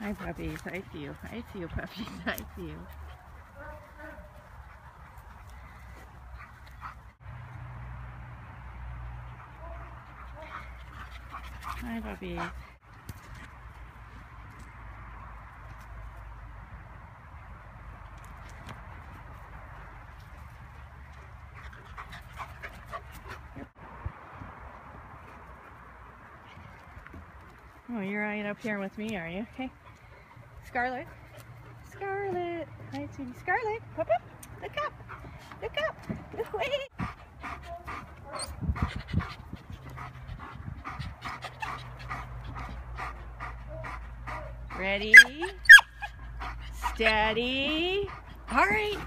Hi puppies, I see you. I see you puppies, I see you. Hi puppies. Oh, you're right up here with me, are you? Okay. Scarlet. Scarlet. Hi, sweetie. Scarlet. Up, up. Look up. Look up. Look away. Ready. Steady. All right.